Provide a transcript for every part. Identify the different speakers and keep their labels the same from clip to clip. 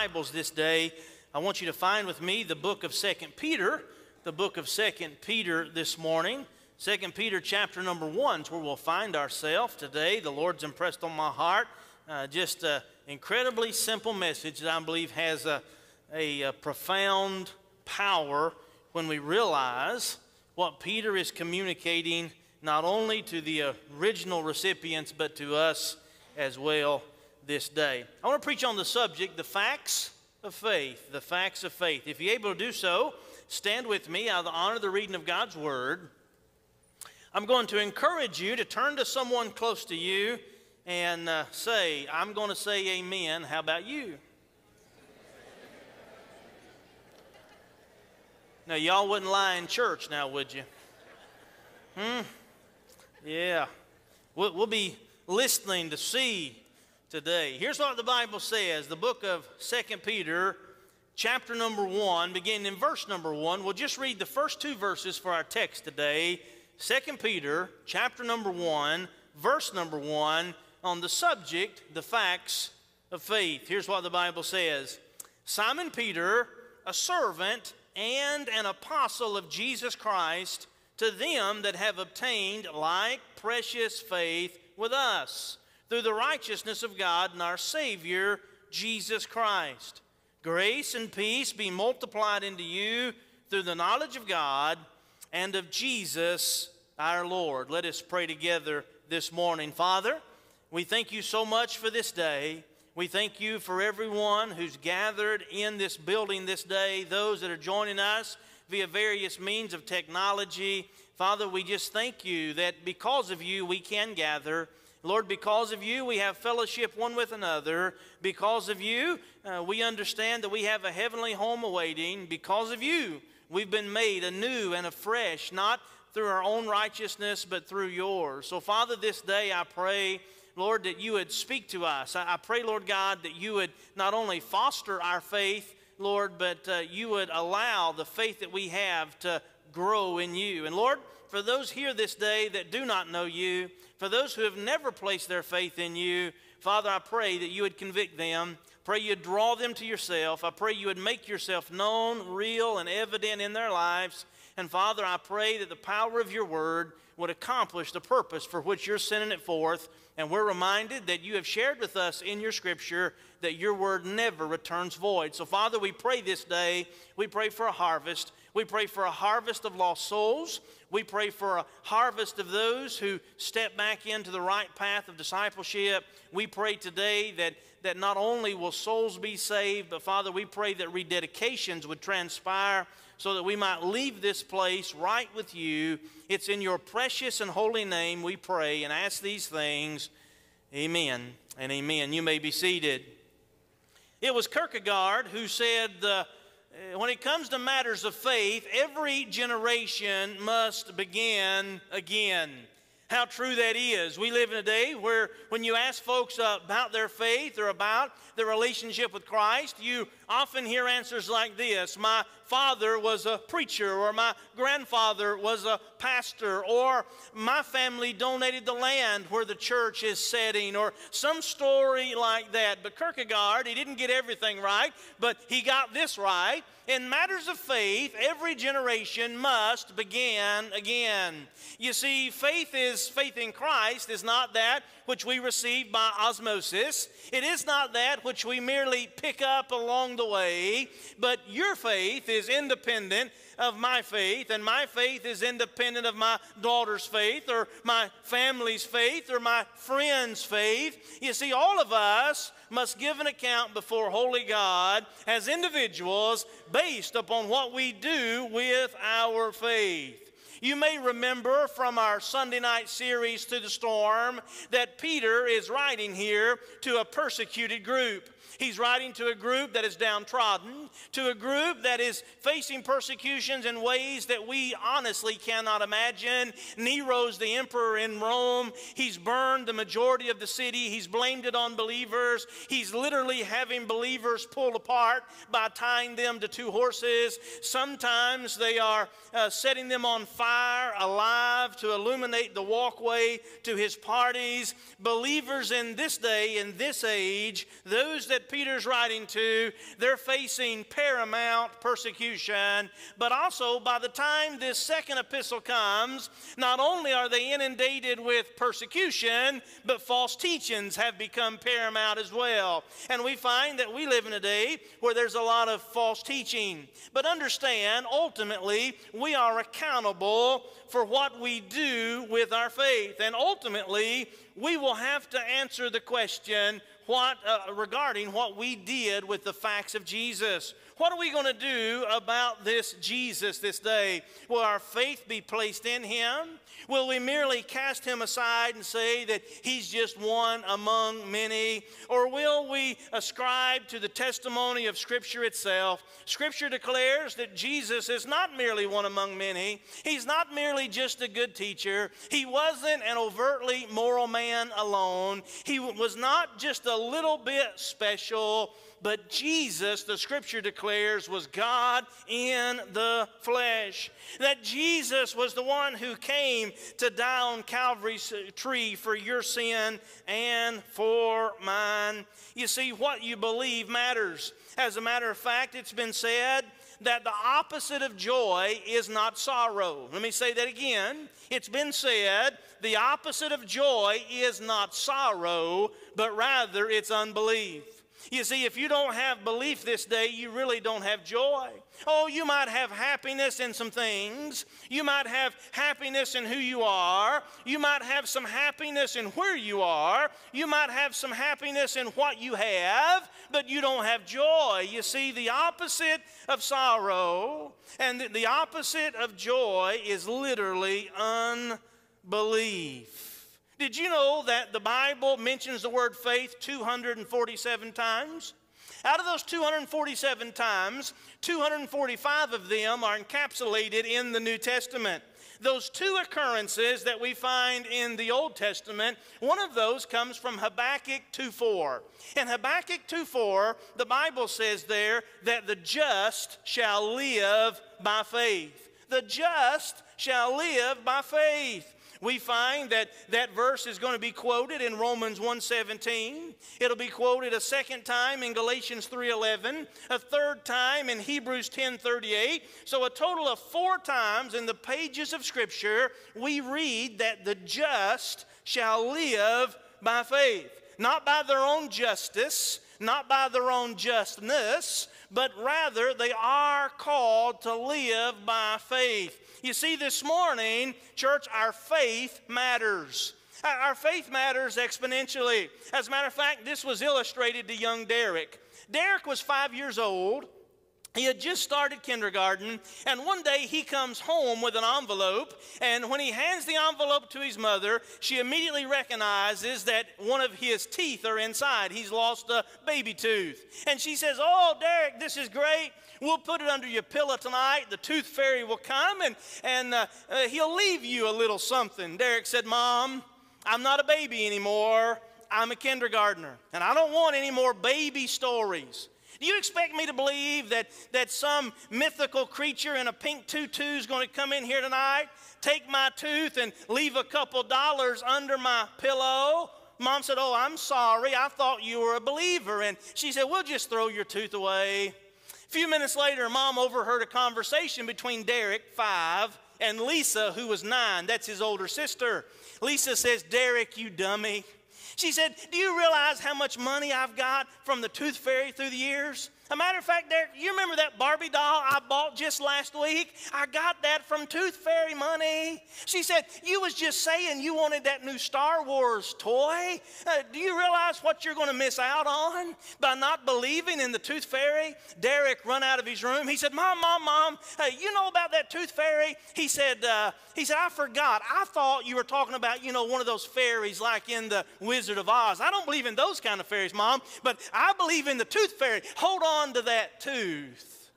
Speaker 1: Bibles this day, I want you to find with me the book of Second Peter, the book of Second Peter this morning. Second Peter chapter number 1 is where we'll find ourselves today. The Lord's impressed on my heart uh, just an incredibly simple message that I believe has a, a, a profound power when we realize what Peter is communicating not only to the original recipients but to us as well this day. I want to preach on the subject, the facts of faith. The facts of faith. If you're able to do so, stand with me. I honor the reading of God's Word. I'm going to encourage you to turn to someone close to you and uh, say, I'm going to say amen. How about you? Now, y'all wouldn't lie in church now, would you? Hmm? Yeah. We'll, we'll be listening to see today. Here's what the Bible says the book of Second Peter, chapter number 1, beginning in verse number 1. We'll just read the first two verses for our text today. Second Peter, chapter number 1, verse number 1, on the subject, the facts of faith. Here's what the Bible says Simon Peter, a servant and an apostle of Jesus Christ, to them that have obtained like precious faith with us through the righteousness of God and our Savior, Jesus Christ. Grace and peace be multiplied into you through the knowledge of God and of Jesus our Lord. Let us pray together this morning. Father, we thank you so much for this day. We thank you for everyone who's gathered in this building this day, those that are joining us via various means of technology. Father, we just thank you that because of you we can gather. Lord, because of you, we have fellowship one with another. Because of you, uh, we understand that we have a heavenly home awaiting. Because of you, we've been made anew and afresh, not through our own righteousness, but through yours. So, Father, this day I pray, Lord, that you would speak to us. I, I pray, Lord God, that you would not only foster our faith, Lord, but uh, you would allow the faith that we have to grow in you. And Lord, for those here this day that do not know you, for those who have never placed their faith in you, Father, I pray that you would convict them. Pray you'd draw them to yourself. I pray you would make yourself known, real, and evident in their lives. And Father, I pray that the power of your word would accomplish the purpose for which you're sending it forth. And we're reminded that you have shared with us in your scripture that your word never returns void. So, Father, we pray this day, we pray for a harvest. We pray for a harvest of lost souls. We pray for a harvest of those who step back into the right path of discipleship. We pray today that, that not only will souls be saved, but Father, we pray that rededications would transpire so that we might leave this place right with you. It's in your precious and holy name we pray and ask these things. Amen and amen. You may be seated. It was Kierkegaard who said, the when it comes to matters of faith, every generation must begin again. How true that is. We live in a day where when you ask folks uh, about their faith or about their relationship with Christ, you often hear answers like this My father was a preacher, or my grandfather was a pastor, or my family donated the land where the church is setting, or some story like that. But Kierkegaard, he didn't get everything right, but he got this right. In matters of faith, every generation must begin again. You see, faith is faith in Christ is not that which we receive by osmosis. It is not that which we merely pick up along the way, but your faith is independent of my faith, and my faith is independent of my daughter's faith, or my family's faith, or my friend's faith. You see, all of us must give an account before Holy God as individuals based upon what we do with our faith. You may remember from our Sunday night series to the storm that Peter is writing here to a persecuted group. He's writing to a group that is downtrodden, to a group that is facing persecutions in ways that we honestly cannot imagine. Nero's the emperor in Rome. He's burned the majority of the city. He's blamed it on believers. He's literally having believers pulled apart by tying them to two horses. Sometimes they are uh, setting them on fire alive to illuminate the walkway to his parties. Believers in this day, in this age, those that that Peter's writing to, they're facing paramount persecution. But also, by the time this second epistle comes, not only are they inundated with persecution, but false teachings have become paramount as well. And we find that we live in a day where there's a lot of false teaching. But understand, ultimately, we are accountable for what we do with our faith. And ultimately, we will have to answer the question what, uh, regarding what we did with the facts of Jesus. What are we going to do about this Jesus this day? Will our faith be placed in him? Will we merely cast him aside and say that he's just one among many? Or will we ascribe to the testimony of Scripture itself? Scripture declares that Jesus is not merely one among many, he's not merely just a good teacher, he wasn't an overtly moral man alone, he was not just a little bit special but Jesus, the scripture declares, was God in the flesh. That Jesus was the one who came to die on Calvary's tree for your sin and for mine. You see, what you believe matters. As a matter of fact, it's been said that the opposite of joy is not sorrow. Let me say that again. It's been said the opposite of joy is not sorrow, but rather it's unbelief. You see, if you don't have belief this day, you really don't have joy. Oh, you might have happiness in some things. You might have happiness in who you are. You might have some happiness in where you are. You might have some happiness in what you have, but you don't have joy. You see, the opposite of sorrow and the opposite of joy is literally unbelief. Did you know that the Bible mentions the word faith 247 times? Out of those 247 times, 245 of them are encapsulated in the New Testament. Those two occurrences that we find in the Old Testament, one of those comes from Habakkuk 2:4. In Habakkuk 2:4, the Bible says there that the just shall live by faith. The just shall live by faith we find that that verse is going to be quoted in Romans 1:17. It'll be quoted a second time in Galatians 3:11, a third time in Hebrews 10:38. So a total of 4 times in the pages of scripture we read that the just shall live by faith, not by their own justice, not by their own justness, but rather they are called to live by faith. You see, this morning, church, our faith matters. Our faith matters exponentially. As a matter of fact, this was illustrated to young Derek. Derek was five years old. He had just started kindergarten, and one day he comes home with an envelope. And when he hands the envelope to his mother, she immediately recognizes that one of his teeth are inside. He's lost a baby tooth. And she says, Oh, Derek, this is great. We'll put it under your pillow tonight. The tooth fairy will come and, and uh, uh, he'll leave you a little something. Derek said, Mom, I'm not a baby anymore. I'm a kindergartner. And I don't want any more baby stories. Do you expect me to believe that, that some mythical creature in a pink tutu is going to come in here tonight, take my tooth, and leave a couple dollars under my pillow? Mom said, Oh, I'm sorry. I thought you were a believer. And she said, We'll just throw your tooth away. A few minutes later, mom overheard a conversation between Derek, five, and Lisa, who was nine. That's his older sister. Lisa says, Derek, you dummy. She said, Do you realize how much money I've got from the tooth fairy through the years? A matter of fact, Derek, you remember that Barbie doll I bought just last week? I got that from Tooth Fairy money. She said, You was just saying you wanted that new Star Wars toy. Uh, do you realize what you're going to miss out on by not believing in the Tooth Fairy? Derek run out of his room. He said, Mom, Mom, Mom, hey, you know about that Tooth Fairy? He said, uh, he said, I forgot. I thought you were talking about, you know, one of those fairies like in the Wizard of Oz. I don't believe in those kind of fairies, Mom, but I believe in the Tooth Fairy. Hold on on to that tooth.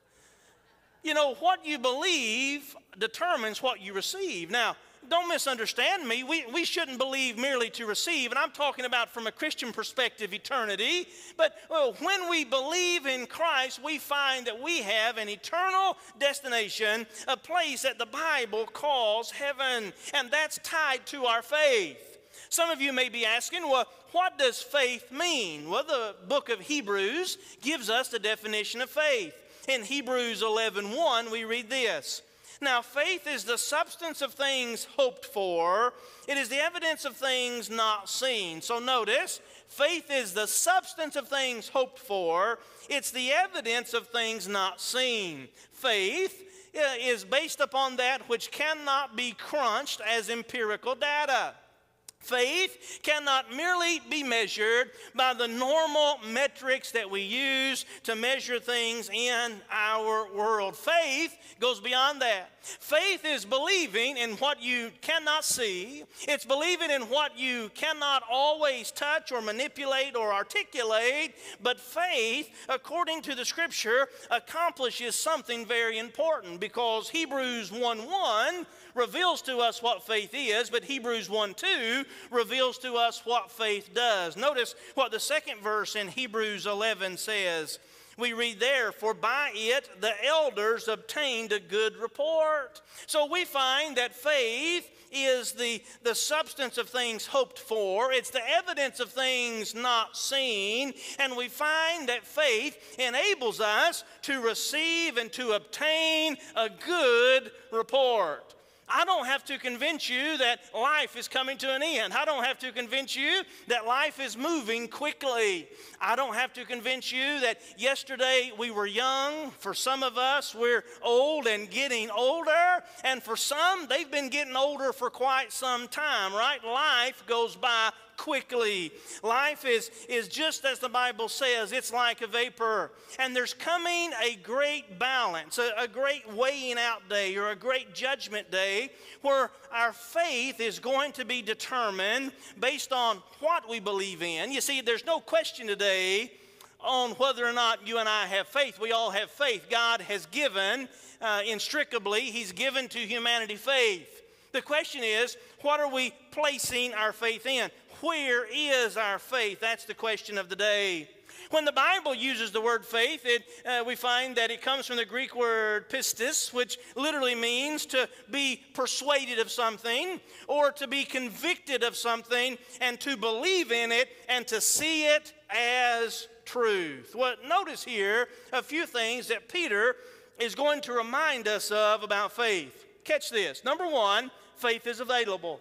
Speaker 1: You know, what you believe determines what you receive. Now, don't misunderstand me. We, we shouldn't believe merely to receive, and I'm talking about from a Christian perspective, eternity. But well, when we believe in Christ, we find that we have an eternal destination, a place that the Bible calls heaven, and that's tied to our faith. Some of you may be asking, well, what does faith mean? Well, the book of Hebrews gives us the definition of faith. In Hebrews 11:1, 1, we read this. Now, faith is the substance of things hoped for. It is the evidence of things not seen. So notice, faith is the substance of things hoped for. It's the evidence of things not seen. Faith uh, is based upon that which cannot be crunched as empirical data. Faith cannot merely be measured by the normal metrics that we use to measure things in our world. Faith goes beyond that. Faith is believing in what you cannot see, it's believing in what you cannot always touch or manipulate or articulate. But faith, according to the scripture, accomplishes something very important because Hebrews 1 1 reveals to us what faith is, but Hebrews 1 2 reveals to us what faith does. Notice what the second verse in Hebrews 11 says. We read there, for by it the elders obtained a good report. So we find that faith is the, the substance of things hoped for, it's the evidence of things not seen, and we find that faith enables us to receive and to obtain a good report. I don't have to convince you that life is coming to an end. I don't have to convince you that life is moving quickly. I don't have to convince you that yesterday we were young. For some of us, we're old and getting older. And for some, they've been getting older for quite some time, right? Life goes by quickly. Life is, is just as the Bible says, it's like a vapor. And there's coming a great balance, a, a great weighing out day or a great judgment day where our faith is going to be determined based on what we believe in. You see, there's no question today on whether or not you and I have faith. We all have faith. God has given, uh, inextricably, He's given to humanity faith. The question is, what are we placing our faith in? Where is our faith? That's the question of the day. When the Bible uses the word faith, it, uh, we find that it comes from the Greek word pistis, which literally means to be persuaded of something or to be convicted of something and to believe in it and to see it as truth. Well, notice here a few things that Peter is going to remind us of about faith. Catch this. Number one, faith is available.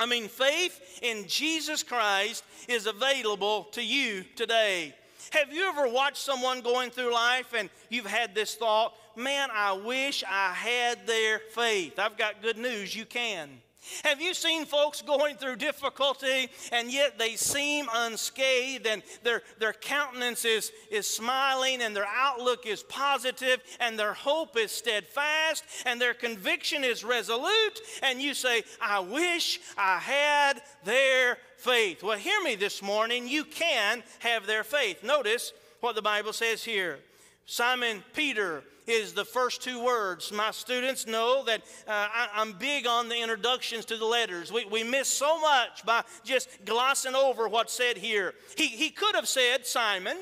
Speaker 1: I mean, faith in Jesus Christ is available to you today. Have you ever watched someone going through life and you've had this thought, man, I wish I had their faith? I've got good news, you can. Have you seen folks going through difficulty and yet they seem unscathed and their, their countenance is, is smiling and their outlook is positive and their hope is steadfast and their conviction is resolute? And you say, I wish I had their faith. Well, hear me this morning. You can have their faith. Notice what the Bible says here. Simon Peter is the first two words. My students know that uh, I, am big on the introductions to the letters. We, we miss so much by just glossing over what's said here. He, he could have said Simon.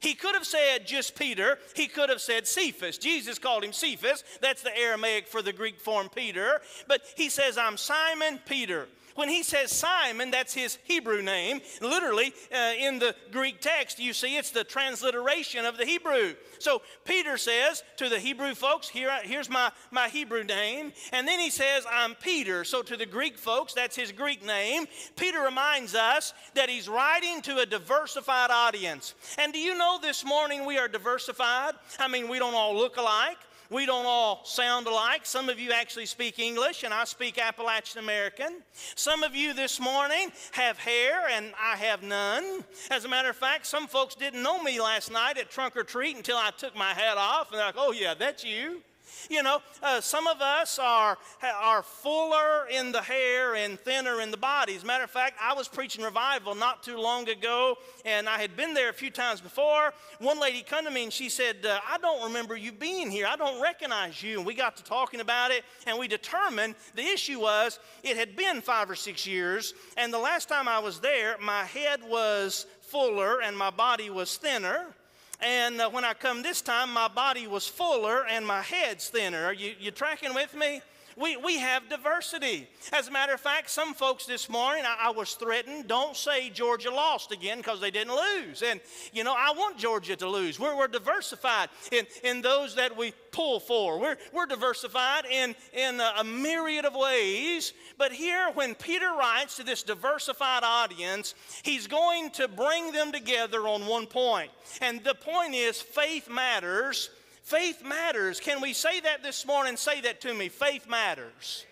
Speaker 1: He could have said just Peter. He could have said Cephas. Jesus called him Cephas. That's the Aramaic for the Greek form Peter. But he says, I'm Simon Peter. When he says Simon, that's his Hebrew name. Literally, uh, in the Greek text, you see it's the transliteration of the Hebrew. So Peter says to the Hebrew folks, Here, here's my, my Hebrew name. And then he says, I'm Peter. So to the Greek folks, that's his Greek name. Peter reminds us that he's writing to a diversified audience. And do you know this morning we are diversified? I mean, we don't all look alike. We don't all sound alike. Some of you actually speak English, and I speak Appalachian American. Some of you this morning have hair, and I have none. As a matter of fact, some folks didn't know me last night at trunk or treat until I took my hat off, and they're like, oh, yeah, that's you. You know, uh, some of us are, are fuller in the hair and thinner in the body. As a matter of fact, I was preaching revival not too long ago, and I had been there a few times before. One lady come to me and she said, uh, I don't remember you being here. I don't recognize you. And we got to talking about it, and we determined the issue was it had been five or six years, and the last time I was there, my head was fuller and my body was thinner. And uh, when I come this time, my body was fuller and my head's thinner. Are you, you tracking with me? We, we have diversity. As a matter of fact, some folks this morning, I, I was threatened, don't say Georgia lost again because they didn't lose. And, you know, I want Georgia to lose. We're, we're diversified in, in those that we pull for. We're, we're diversified in, in a, a myriad of ways. But here, when Peter writes to this diversified audience, he's going to bring them together on one point. And the point is faith matters Faith matters. Can we say that this morning? Say that to me. Faith matters.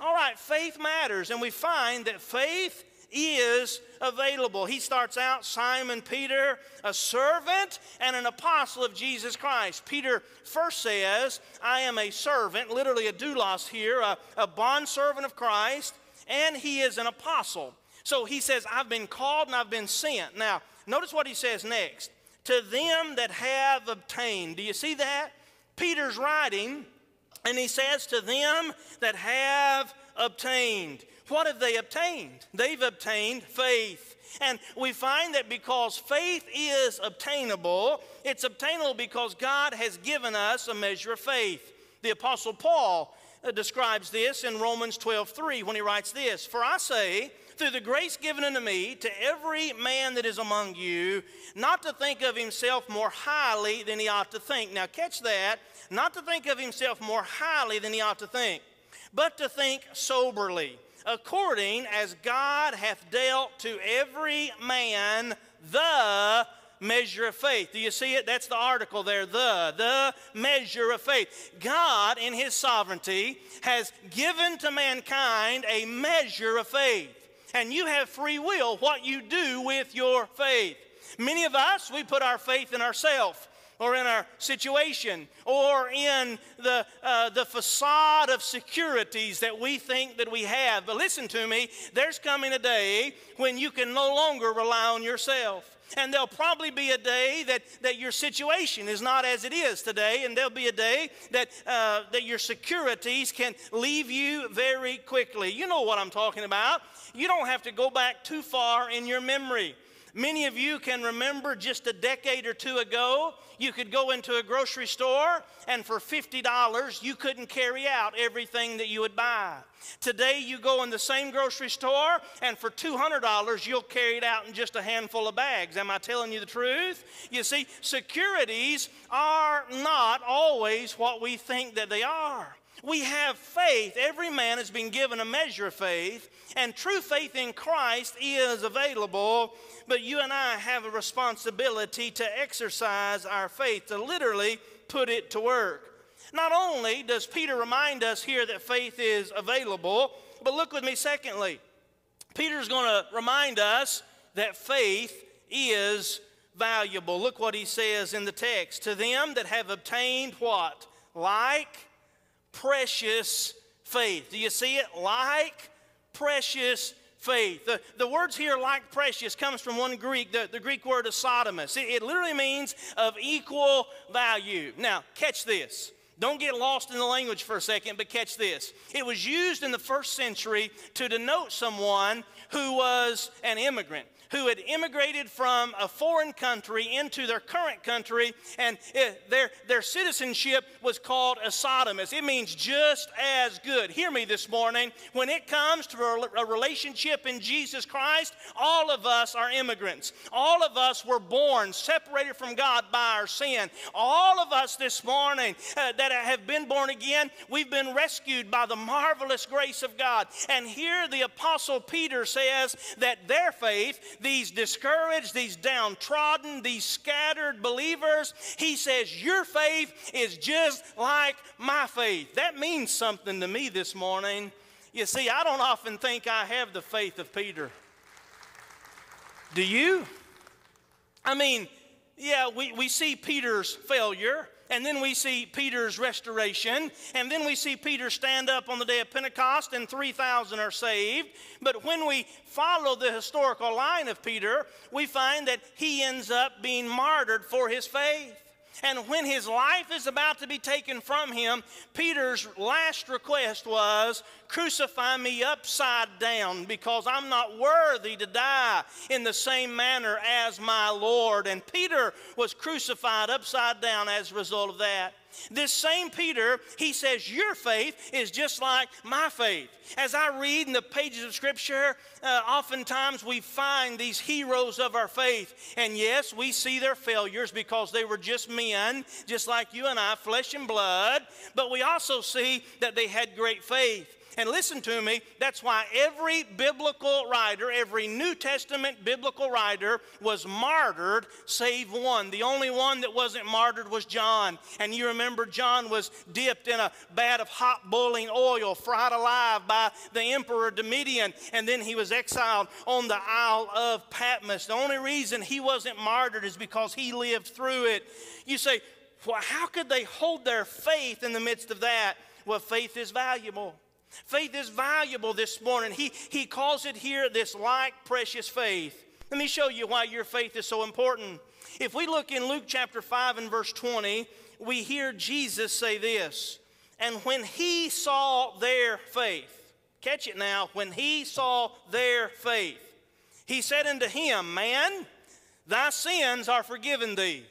Speaker 1: All right, faith matters. And we find that faith is available. He starts out Simon Peter, a servant and an apostle of Jesus Christ. Peter first says, I am a servant, literally a doulos here, a, a bondservant of Christ, and he is an apostle. So he says, I've been called and I've been sent. Now, notice what he says next to them that have obtained. Do you see that? Peter's writing, and he says, To them that have obtained. What have they obtained? They've obtained faith. And we find that because faith is obtainable, it's obtainable because God has given us a measure of faith. The Apostle Paul uh, describes this in Romans 12 3 when he writes this For I say, through the grace given unto me, to every man that is among you, not to think of himself more highly than he ought to think. Now, catch that. Not to think of himself more highly than he ought to think, but to think soberly, according as God hath dealt to every man the measure of faith. Do you see it? That's the article there, the, the measure of faith. God, in His sovereignty, has given to mankind a measure of faith and you have free will what you do with your faith. Many of us, we put our faith in ourselves or in our situation or in the, uh, the facade of securities that we think that we have. But listen to me, there's coming a day when you can no longer rely on yourself. And there'll probably be a day that, that your situation is not as it is today, and there'll be a day that, uh, that your securities can leave you very quickly. You know what I'm talking about. You don't have to go back too far in your memory. Many of you can remember just a decade or two ago, you could go into a grocery store and for $50 you couldn't carry out everything that you would buy. Today you go in the same grocery store and for $200 you'll carry it out in just a handful of bags. Am I telling you the truth? You see, securities are not always what we think that they are. We have faith. Every man has been given a measure of faith, and true faith in Christ is available. But you and I have a responsibility to exercise our faith, to literally put it to work. Not only does Peter remind us here that faith is available, but look with me, secondly. Peter's going to remind us that faith is valuable. Look what he says in the text. To them that have obtained what? Like precious faith. Do you see it? Like precious faith. The, the words here, like precious, comes from one Greek, the, the Greek word isotimos. It, it literally means of equal value. Now, catch this. Don't get lost in the language for a second, but catch this. It was used in the first century to denote someone who was an immigrant who had immigrated from a foreign country into their current country, and it, their, their citizenship was called isotimos. It means just as good. Hear me this morning. When it comes to a, a relationship in Jesus Christ, all of us are immigrants. All of us were born separated from God by our sin. All of us this morning uh, that have been born again, we've been rescued by the marvelous grace of God. And here the Apostle Peter says that their faith, these discouraged, these downtrodden, these scattered believers. He says, Your faith is just like my faith. That means something to me this morning. You see, I don't often think I have the faith of Peter. Do you? I mean, yeah, we, we see Peter's failure. And then we see Peter's restoration. And then we see Peter stand up on the day of Pentecost, and 3,000 are saved. But when we follow the historical line of Peter, we find that he ends up being martyred for his faith. And when his life is about to be taken from him, Peter's last request was, Crucify me upside down because I'm not worthy to die in the same manner as my Lord. And Peter was crucified upside down as a result of that. This same Peter, he says, Your faith is just like my faith. As I read in the pages of Scripture, uh, oftentimes we find these heroes of our faith. And yes, we see their failures because they were just men, just like you and I, flesh and blood. But we also see that they had great faith. And listen to me, that's why every biblical writer, every New Testament biblical writer was martyred save one. The only one that wasn't martyred was John. And you remember John was dipped in a vat of hot boiling oil, fried alive by the emperor Domitian, and then he was exiled on the Isle of Patmos. The only reason he wasn't martyred is because he lived through it. You say, well, how could they hold their faith in the midst of that? Well, faith is valuable. Faith is valuable this morning. He, he calls it here this like precious faith. Let me show you why your faith is so important. If we look in Luke chapter 5 and verse 20, we hear Jesus say this And when he saw their faith, catch it now, when he saw their faith, he said unto him, Man, thy sins are forgiven thee.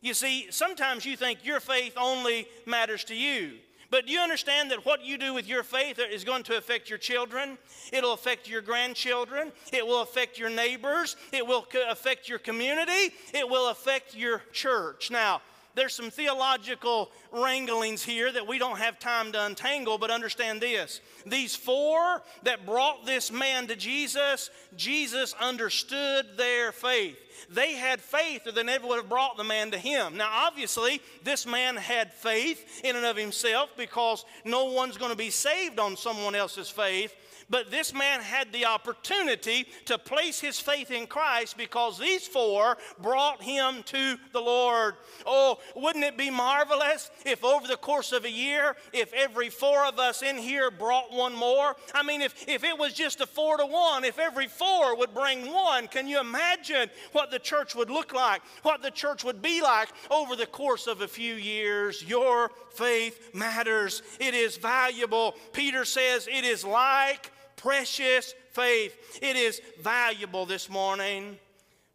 Speaker 1: You see, sometimes you think your faith only matters to you. But do you understand that what you do with your faith is going to affect your children? It'll affect your grandchildren. It will affect your neighbors. It will affect your community. It will affect your church. Now, there's some theological wranglings here that we don't have time to untangle, but understand this. These four that brought this man to Jesus, Jesus understood their faith. They had faith or they never would have brought the man to him. Now, obviously, this man had faith in and of himself because no one's going to be saved on someone else's faith. But this man had the opportunity to place his faith in Christ because these four brought him to the Lord. Oh, wouldn't it be marvelous if over the course of a year, if every four of us in here brought one more? I mean, if, if it was just a four to one, if every four would bring one, can you imagine what the church would look like, what the church would be like over the course of a few years? Your faith matters, it is valuable. Peter says it is like precious faith. It is valuable this morning.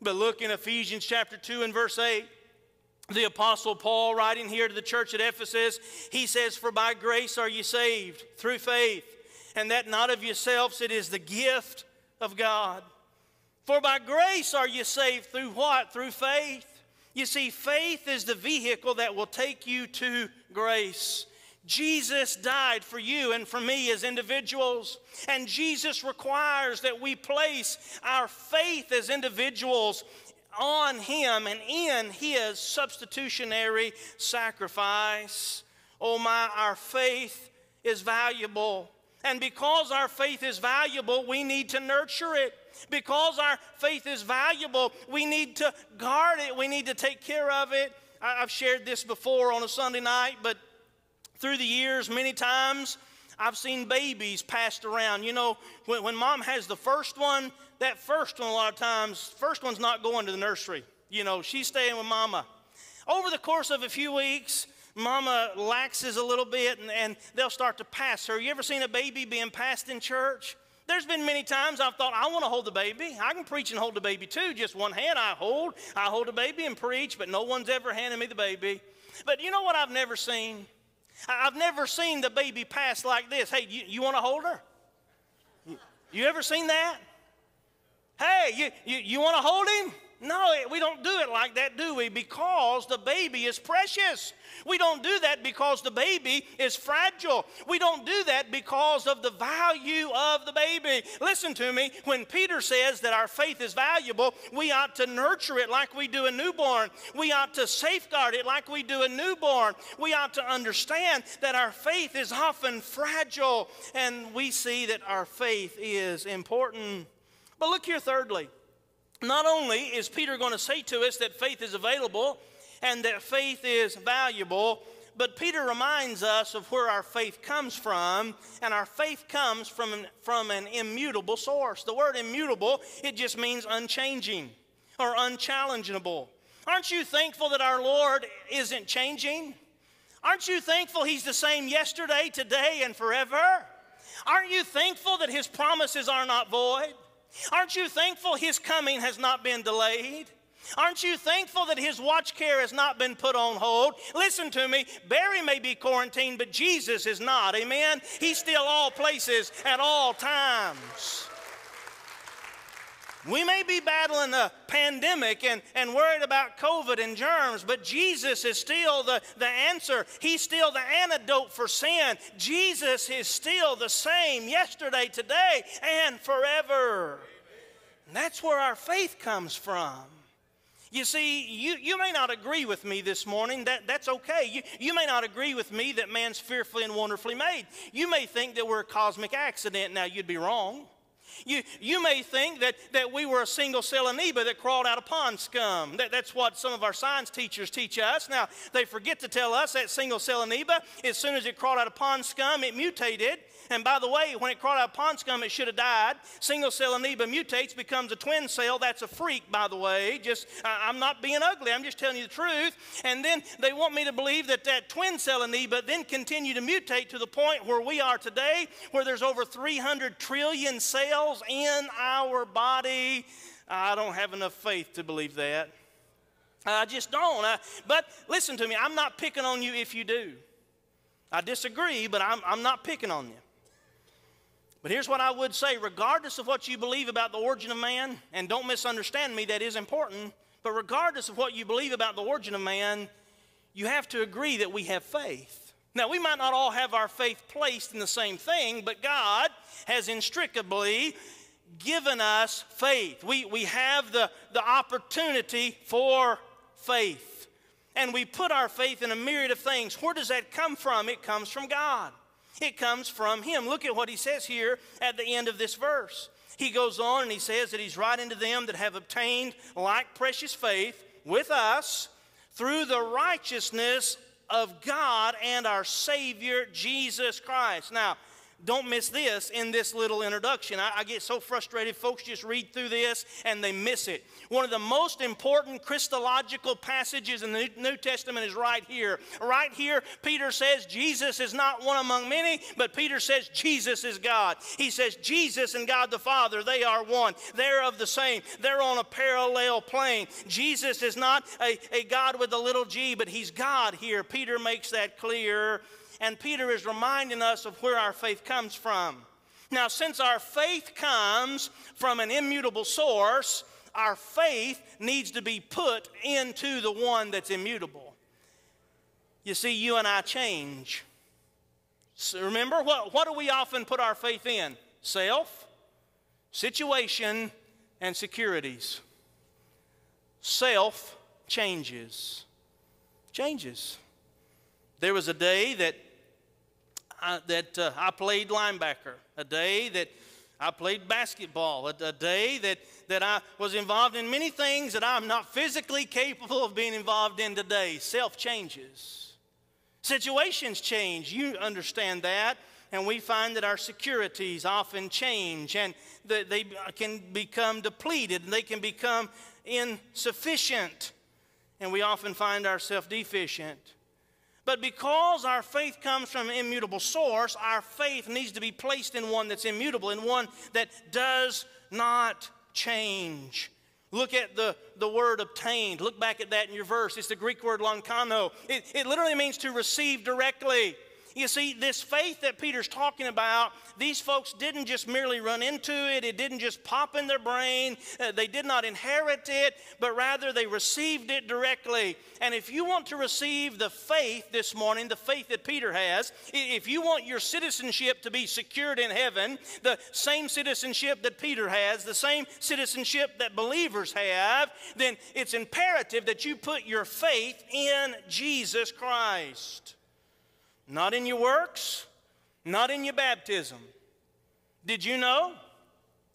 Speaker 1: But look in Ephesians chapter 2 and verse 8. The Apostle Paul, writing here to the church at Ephesus, he says, For by grace are you saved through faith, and that not of yourselves, it is the gift of God. For by grace are you saved through what? Through faith. You see, faith is the vehicle that will take you to grace. Jesus died for you and for me as individuals. And Jesus requires that we place our faith as individuals on Him and in His substitutionary sacrifice. Oh my, our faith is valuable. And because our faith is valuable, we need to nurture it. Because our faith is valuable, we need to guard it. We need to take care of it. I've shared this before on a Sunday night, but through the years, many times, I've seen babies passed around. You know, when, when mom has the first one, that first one, a lot of times, first one's not going to the nursery. You know, she's staying with mama. Over the course of a few weeks, mama laxes a little bit and, and they'll start to pass her. You ever seen a baby being passed in church? There's been many times I've thought, I want to hold the baby. I can preach and hold the baby too. Just one hand I hold. I hold the baby and preach, but no one's ever handed me the baby. But you know what I've never seen? I've never seen the baby pass like this. Hey, you, you want to hold her? You ever seen that? Hey, you, you, you want to hold him? No, we don't do it like that, do we? Because the baby is precious. We don't do that because the baby is fragile. We don't do that because of the value of the baby. Listen to me. When Peter says that our faith is valuable, we ought to nurture it like we do a newborn. We ought to safeguard it like we do a newborn. We ought to understand that our faith is often fragile, and we see that our faith is important. But look here, thirdly. Not only is Peter going to say to us that faith is available and that faith is valuable, but Peter reminds us of where our faith comes from, and our faith comes from, from an immutable source. The word immutable, it just means unchanging or unchallengeable. Aren't you thankful that our Lord isn't changing? Aren't you thankful He's the same yesterday, today, and forever? Aren't you thankful that His promises are not void? Aren't you thankful his coming has not been delayed? Aren't you thankful that his watch care has not been put on hold? Listen to me. Barry may be quarantined, but Jesus is not. Amen? He's still all places at all times. We may be battling a pandemic and, and worried about COVID and germs, but Jesus is still the, the answer. He's still the antidote for sin. Jesus is still the same yesterday, today, and forever. And that's where our faith comes from. You see, you, you may not agree with me this morning. That, that's okay. You, you may not agree with me that man's fearfully and wonderfully made. You may think that we're a cosmic accident. Now, you'd be wrong. You, you may think that, that we were a single cell amoeba that crawled out of pond scum. That, that's what some of our science teachers teach us. Now, they forget to tell us that single cell amoeba, as soon as it crawled out of pond scum, it mutated and by the way, when it crawled out of pond scum, it should have died. Single cell amoeba mutates, becomes a twin cell. That's a freak, by the way. Just I'm not being ugly. I'm just telling you the truth. And then they want me to believe that that twin cell amoeba then continue to mutate to the point where we are today, where there's over 300 trillion cells in our body. I don't have enough faith to believe that. I just don't. I, but listen to me, I'm not picking on you if you do. I disagree, but I'm, I'm not picking on you. But here's what I would say regardless of what you believe about the origin of man, and don't misunderstand me, that is important, but regardless of what you believe about the origin of man, you have to agree that we have faith. Now, we might not all have our faith placed in the same thing, but God has inextricably given us faith. We, we have the, the opportunity for faith. And we put our faith in a myriad of things. Where does that come from? It comes from God. It comes from him. Look at what he says here at the end of this verse. He goes on and he says that he's writing to them that have obtained like precious faith with us through the righteousness of God and our Savior Jesus Christ. Now, don't miss this in this little introduction. I, I, get so frustrated. Folks just read through this and they miss it. One of the most important Christological passages in the New Testament is right here. Right here, Peter says Jesus is not one among many, but Peter says Jesus is God. He says Jesus and God the Father, they are one. They're of the same. They're on a parallel plane. Jesus is not a, a God with a little g, but he's God here. Peter makes that clear and Peter is reminding us of where our faith comes from. Now, since our faith comes from an immutable source, our faith needs to be put into the one that's immutable. You see, you and I change. So remember, what, what do we often put our faith in? Self, situation, and securities. Self changes. Changes. There was a day that I, that uh, I played linebacker, a day that I played basketball, a, a, day that, that I was involved in many things that I'm not physically capable of being involved in today. Self changes. Situations change. You understand that. And we find that our securities often change and that they can become depleted and they can become insufficient. And we often find ourselves deficient. But because our faith comes from an immutable source, our faith needs to be placed in one that's immutable, in one that does not change. Look at the, the word obtained. Look back at that in your verse. It's the Greek word lanchano. It, it literally means to receive directly. You see, this faith that Peter's talking about, these folks didn't just merely run into it, it didn't just pop in their brain, uh, they did not inherit it, but rather they received it directly. And if you want to receive the faith this morning, the faith that Peter has, if you want your citizenship to be secured in heaven, the same citizenship that Peter has, the same citizenship that believers have, then it's imperative that you put your faith in Jesus Christ. Not in your works, not in your baptism. Did you know?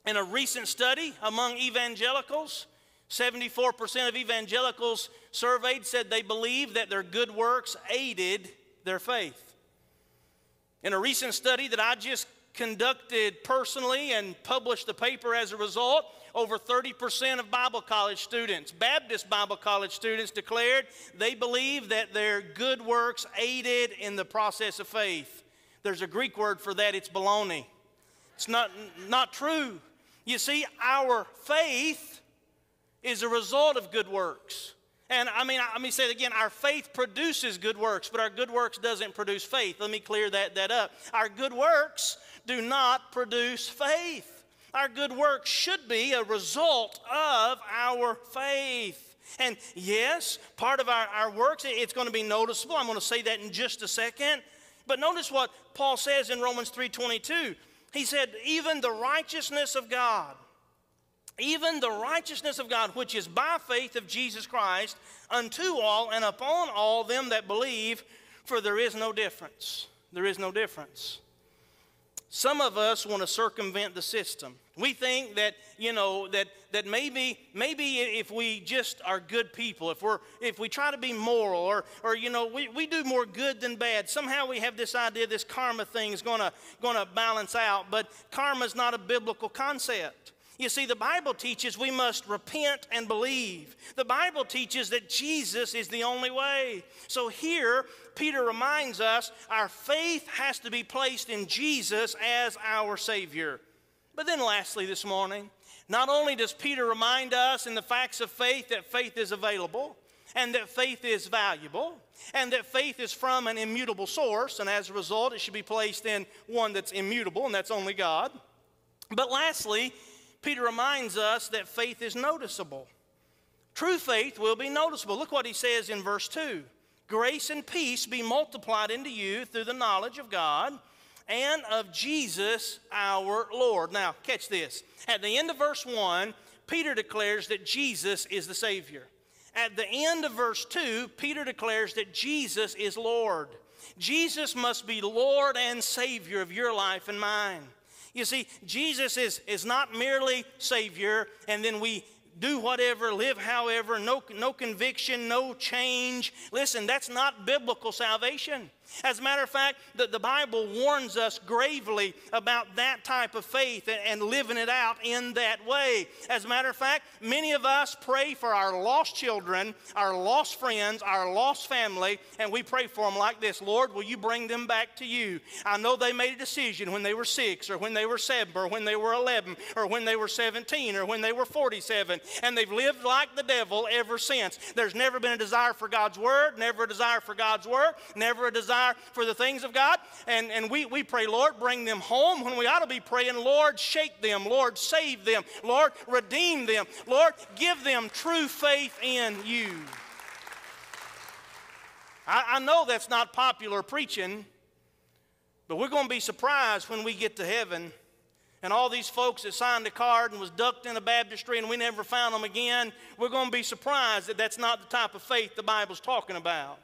Speaker 1: In a recent study among evangelicals, 74% of evangelicals surveyed said they believe that their good works aided their faith. In a recent study that I just conducted personally and published the paper as a result, over 30% of Bible college students, Baptist Bible college students, declared they believe that their good works aided in the process of faith. There's a Greek word for that, it's baloney. It's not, not true. You see, our faith is a result of good works. And I mean, let me say it again our faith produces good works, but our good works doesn't produce faith. Let me clear that, that up. Our good works do not produce faith. Our good works should be a result of our faith. And yes, part of our, our works, it's going to be noticeable. I'm going to say that in just a second. But notice what Paul says in Romans 3:22. He said, "Even the righteousness of God, even the righteousness of God, which is by faith of Jesus Christ, unto all and upon all them that believe, for there is no difference. There is no difference." Some of us want to circumvent the system. We think that, you know, that, that maybe, maybe if we just are good people, if, we're, if we try to be moral, or, or you know, we, we do more good than bad, somehow we have this idea this karma thing is going to balance out. But karma is not a biblical concept. You see, the Bible teaches we must repent and believe. The Bible teaches that Jesus is the only way. So here, Peter reminds us our faith has to be placed in Jesus as our Savior. But then, lastly, this morning, not only does Peter remind us in the facts of faith that faith is available, and that faith is valuable, and that faith is from an immutable source, and as a result, it should be placed in one that's immutable, and that's only God. But lastly, Peter reminds us that faith is noticeable. True faith will be noticeable. Look what he says in verse 2 Grace and peace be multiplied into you through the knowledge of God and of Jesus our Lord. Now, catch this. At the end of verse 1, Peter declares that Jesus is the Savior. At the end of verse 2, Peter declares that Jesus is Lord. Jesus must be Lord and Savior of your life and mine. You see, Jesus is, is not merely Savior, and then we do whatever, live however, no, no conviction, no change. Listen, that's not biblical salvation. As a matter of fact, the, the Bible warns us gravely about that type of faith and, and living it out in that way. As a matter of fact, many of us pray for our lost children, our lost friends, our lost family, and we pray for them like this Lord, will you bring them back to you? I know they made a decision when they were six, or when they were seven, or when they were 11, or when they were 17, or when they were 47, and they've lived like the devil ever since. There's never been a desire for God's word, never a desire for God's work, never a desire desire for the things of God. And, and we, we pray, Lord, bring them home when we ought to be praying, Lord, shake them. Lord, save them. Lord, redeem them. Lord, give them true faith in you. I, I know that's not popular preaching, but we're going to be surprised when we get to heaven and all these folks that signed a card and was ducked in a baptistry and we never found them again, we're going to be surprised that that's not the type of faith the Bible's talking about.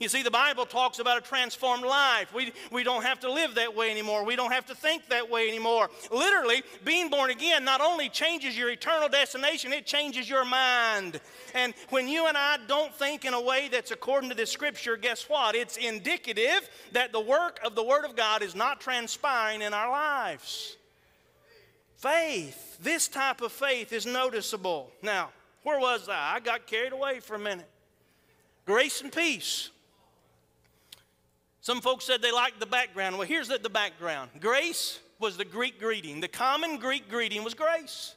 Speaker 1: You see, the Bible talks about a transformed life. We, we don't have to live that way anymore. We don't have to think that way anymore. Literally, being born again not only changes your eternal destination, it changes your mind. And when you and I don't think in a way that's according to the scripture, guess what? It's indicative that the work of the Word of God is not transpiring in our lives. Faith, this type of faith is noticeable. Now, where was I? I got carried away for a minute. Grace and peace. Some folks said they liked the background. Well, here's the, the background grace was the Greek greeting. The common Greek greeting was grace.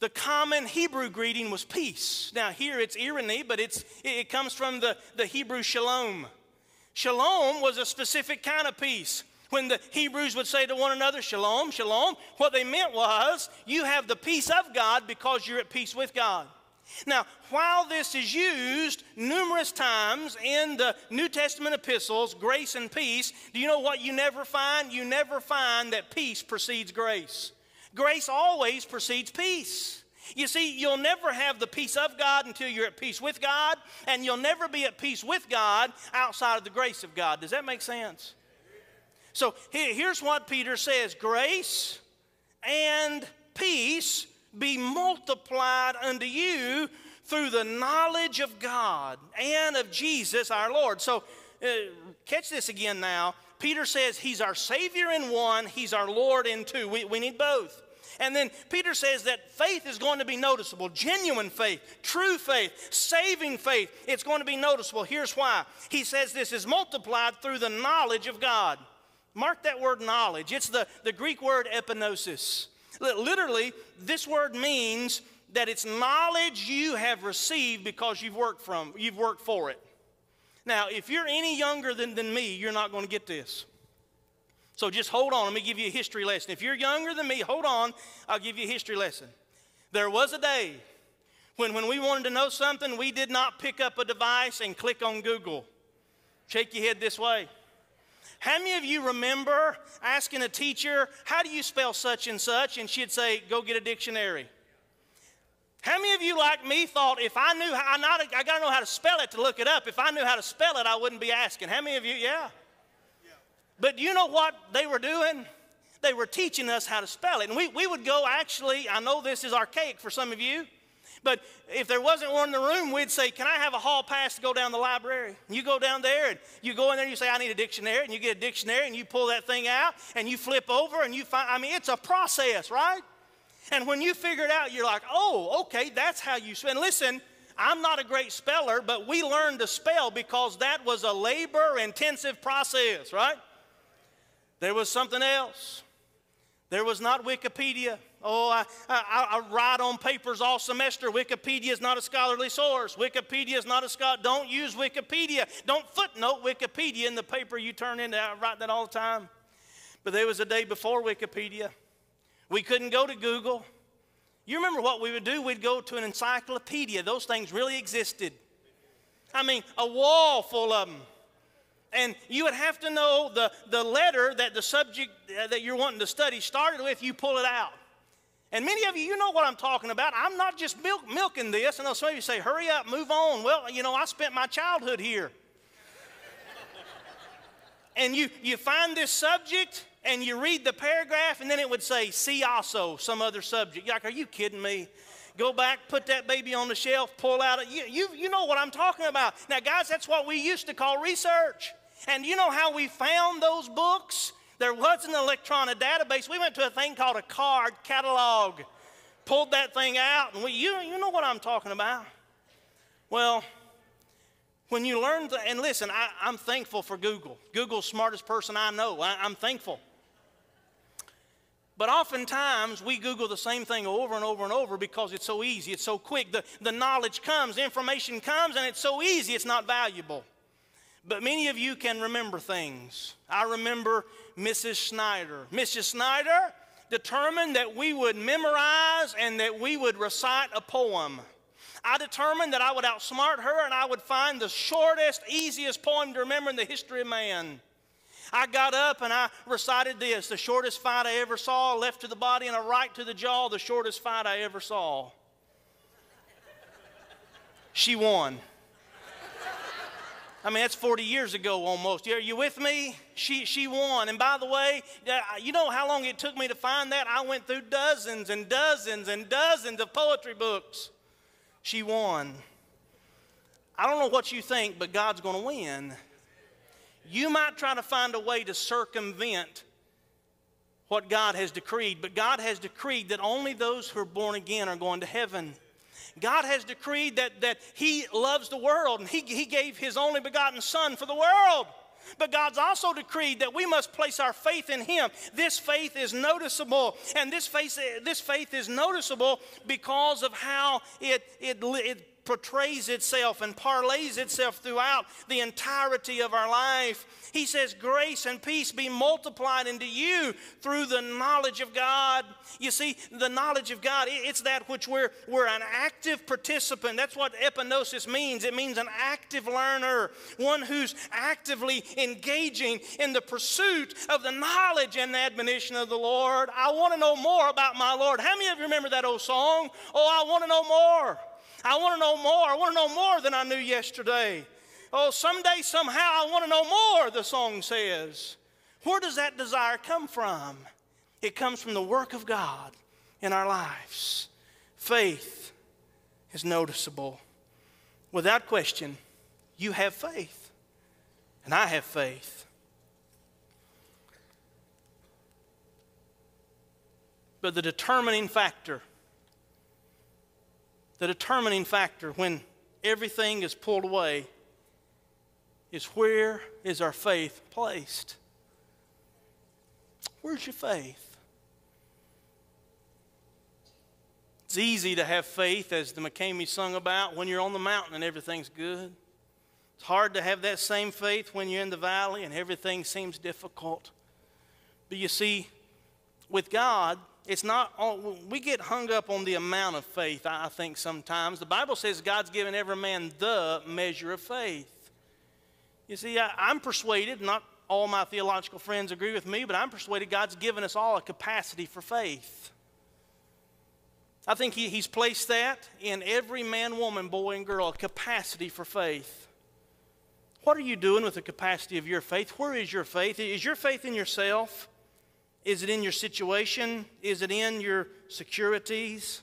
Speaker 1: The common Hebrew greeting was peace. Now, here it's eirene, but it's, it comes from the, the Hebrew shalom. Shalom was a specific kind of peace. When the Hebrews would say to one another, Shalom, Shalom, what they meant was, you have the peace of God because you're at peace with God. Now, while this is used numerous times in the New Testament epistles, grace and peace, do you know what you never find? You never find that peace precedes grace. Grace always precedes peace. You see, you'll never have the peace of God until you're at peace with God, and you'll never be at peace with God outside of the grace of God. Does that make sense? So here's what Peter says grace and peace be multiplied unto you through the knowledge of God and of Jesus our Lord. So, uh, catch this again now. Peter says he's our Savior in one, he's our Lord in two. We, we need both. And then Peter says that faith is going to be noticeable genuine faith, true faith, saving faith. It's going to be noticeable. Here's why. He says this is multiplied through the knowledge of God. Mark that word knowledge. It's the, the Greek word epignosis. Literally, this word means that it's knowledge you have received because you've worked from you've worked for it. Now, if you're any younger than, than me, you're not going to get this. So just hold on. Let me give you a history lesson. If you're younger than me, hold on. I'll give you a history lesson. There was a day when, when we wanted to know something, we did not pick up a device and click on Google. Shake your head this way. How many of you remember asking a teacher, How do you spell such and such? And she'd say, Go get a dictionary. How many of you, like me, thought if I knew how, I, not, I got to know how to spell it to look it up. If I knew how to spell it, I wouldn't be asking. How many of you, yeah? yeah. But you know what they were doing? They were teaching us how to spell it. And we, we would go, actually, I know this is archaic for some of you, but if there wasn't one in the room, we'd say, Can I have a hall pass to go down the library? And you go down there and you go in there and you say, I need a dictionary. And you get a dictionary and you pull that thing out and you flip over and you find, I mean, it's a process, right? And when you figure it out, you're like, oh, okay, that's how you spell. And listen, I'm not a great speller, but we learned to spell because that was a labor intensive process, right? There was something else. There was not Wikipedia. Oh, I, I, I, write on papers all semester. Wikipedia is not a scholarly source. Wikipedia is not a scholar. Don't use Wikipedia. Don't footnote Wikipedia in the paper you turn in. I write that all the time. But there was a day before Wikipedia. We couldn't go to Google. You remember what we would do? We'd go to an encyclopedia. Those things really existed. I mean, a wall full of them. And you would have to know the, the letter that the subject uh, that you're wanting to study started with, you pull it out. And many of you, you know what I'm talking about. I'm not just milk, milking this. And some of you say, hurry up, move on. Well, you know, I spent my childhood here. and you, you find this subject, and you read the paragraph, and then it would say, see also some other subject. You're like, are you kidding me? Go back, put that baby on the shelf, pull out it. You, you, you know what I'm talking about. Now, guys, that's what we used to call research. And you know how we found those books? There wasn't an electronic database. We went to a thing called a card catalog, pulled that thing out, and we, you, you know what I'm talking about. Well, when you learn, to, and listen, I, am thankful for Google. Google's smartest person I know. I, I'm thankful. But oftentimes we Google the same thing over and over and over because it's so easy, it's so quick. The, the knowledge comes, the information comes, and it's so easy, it's not valuable. But many of you can remember things. I remember Mrs. Snyder. Mrs. Snyder determined that we would memorize and that we would recite a poem. I determined that I would outsmart her and I would find the shortest, easiest poem to remember in the history of man. I got up and I recited this the shortest fight I ever saw, left to the body and a right to the jaw, the shortest fight I ever saw. She won. I mean, that's 40 years ago almost. Are you with me? She, she won. And by the way, you know how long it took me to find that? I went through dozens and dozens and dozens of poetry books. She won. I don't know what you think, but God's going to win. You might try to find a way to circumvent what God has decreed, but God has decreed that only those who are born again are going to heaven. God has decreed that, that He loves the world and he, he gave His only begotten Son for the world. But God's also decreed that we must place our faith in Him. This faith is noticeable, and this faith, this faith is noticeable because of how it, it, it portrays itself and parlays itself throughout the entirety of our life. He says, Grace and peace be multiplied into you through the knowledge of God. You see, the knowledge of God, it's that which we're, we're an active participant. That's what epignosis means. It means an active learner, one who's actively engaging in the pursuit of the knowledge and the admonition of the Lord. I want to know more about my Lord. How many of you remember that old song? Oh, I want to know more. I want to know more. I want to know more than I knew yesterday. Oh, someday, somehow, I want to know more, the song says. Where does that desire come from? It comes from the work of God in our lives. Faith is noticeable. Without question, you have faith, and I have faith. But the determining factor the determining factor when everything is pulled away is where is our faith placed? Where's your faith? It's easy to have faith, as the McKamey sung about, when you're on the mountain and everything's good. It's hard to have that same faith when you're in the valley and everything seems difficult. But you see, with God, it's not all, we get hung up on the amount of faith, I think sometimes. The Bible says God's given every man the measure of faith. You see, I, I'm persuaded, not all my theological friends agree with me, but I'm persuaded God's given us all a capacity for faith. I think he, He's placed that in every man, woman, boy, and girl, a capacity for faith. What are you doing with the capacity of your faith? Where is your faith? Is your faith in yourself? Is it in your situation? Is it in your securities?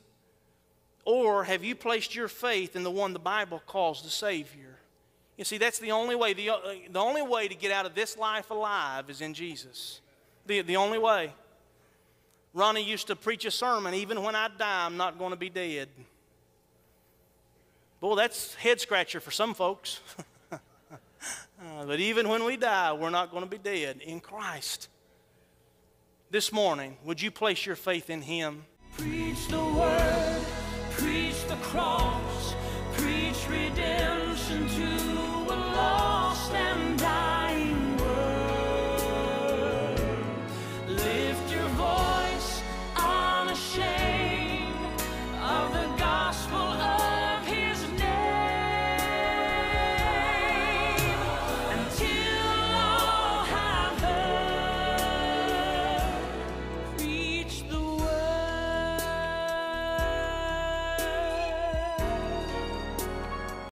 Speaker 1: Or have you placed your faith in the one the Bible calls the Savior? You see, that's the only way. The, the only way to get out of this life alive is in Jesus. The, the only way. Ronnie used to preach a sermon even when I die, I'm not going to be dead. Boy, that's head scratcher for some folks. uh, but even when we die, we're not going to be dead in Christ this morning, would you place your faith in Him?
Speaker 2: Preach the word, preach the cross, preach redemption to